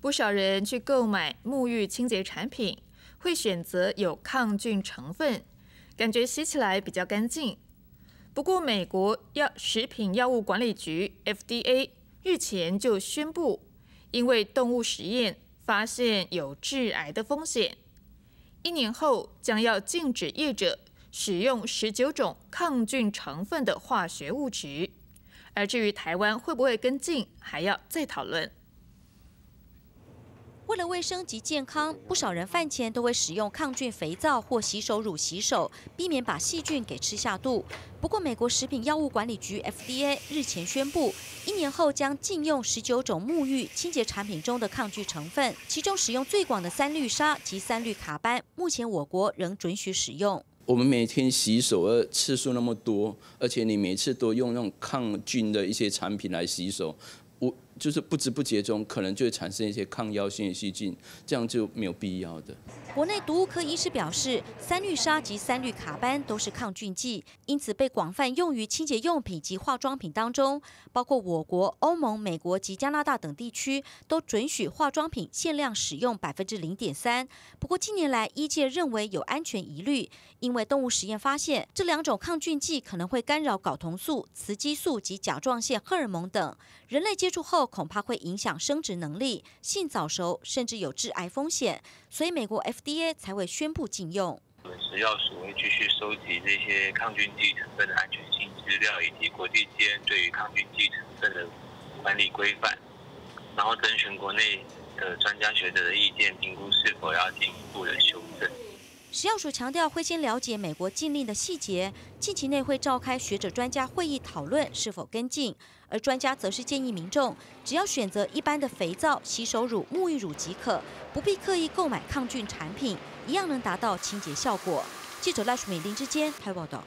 不少人去购买沐浴清洁产品，会选择有抗菌成分，感觉洗起来比较干净。不过，美国药食品药物管理局 （FDA） 日前就宣布，因为动物实验发现有致癌的风险，一年后将要禁止业者使用十九种抗菌成分的化学物质。而至于台湾会不会跟进，还要再讨论。为了卫生及健康，不少人饭前都会使用抗菌肥皂或洗手乳洗手，避免把细菌给吃下肚。不过，美国食品药物管理局 FDA 日前宣布，一年后将禁用十九种沐浴清洁产品中的抗菌成分，其中使用最广的三氯沙及三氯卡班，目前我国仍准许使用。我们每天洗手的次数那么多，而且你每次都用那种抗菌的一些产品来洗手。我就是不知不觉中，可能就会产生一些抗药性的细菌，这样就没有必要的。国内毒物科医师表示，三氯沙及三氯卡班都是抗菌剂，因此被广泛用于清洁用品及化妆品当中。包括我国、欧盟、美国及加拿大等地区都准许化妆品限量使用百分之零点三。不过近年来，医界认为有安全疑虑，因为动物实验发现这两种抗菌剂可能会干扰睾酮素、雌激素及甲状腺荷尔蒙等，人类接触后恐怕会影响生殖能力、性早熟，甚至有致癌风险。所以美国 FDA 才会宣布禁用。我们食药署会继续收集这些抗菌剂成分的安全性资料，以及国际间对于抗菌剂成分的管理规范，然后征询国内的专家学者的意见，评估是否要进一步的。食药署强调会先了解美国禁令的细节，近期内会召开学者专家会议讨论是否跟进。而专家则是建议民众只要选择一般的肥皂、洗手乳、沐浴乳即可，不必刻意购买抗菌产品，一样能达到清洁效果。记者赖淑美林之间台报道。